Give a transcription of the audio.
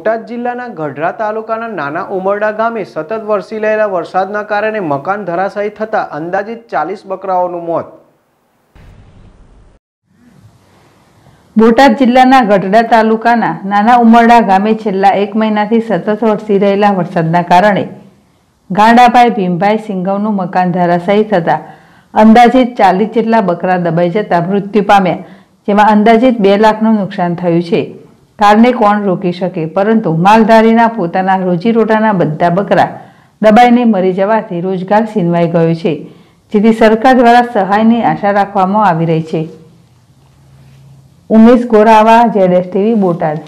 બોટાદ જિલ્લાના ગઢડા તાલુકાના નાના ઉમરડા ગામે સતત વરસી રહેલા વરસાદના કારણે મકાન ધરાશાયી થતા અંદાજિત ચાલીસ બકરાઓનું મોત. બોટાદ જિલ્લાના ગઢડા તાલુકાના નાના ઉમરડા ગામે છેલ્લા એક મહિનાથી સતત વરસી રહેલા વરસાદના કારણે ગાંડાભાઈ ભીમભાઈ સિંઘવનું મકાન ધરાશાયી થતા અંદાજિત ચાલીસ જેટલા બકરા દબાઈ જતા મૃત્યુ પામ્યા, જેમાં અંદાજિત બે લાખનું નુકસાન થયું છે. કારને કોણ રોકી શકે? પરંતુ માલધારીના પોતાના રોજીરોટાના બધા બકરા દબાઈને મરી જવાથી રોજગાર છીનવાઈ ગયો છે, જેથી સરકાર દ્વારા સહાયની આશા રાખવામાં આવી રહી છે. Umesh Gorava ZS TV, Botad.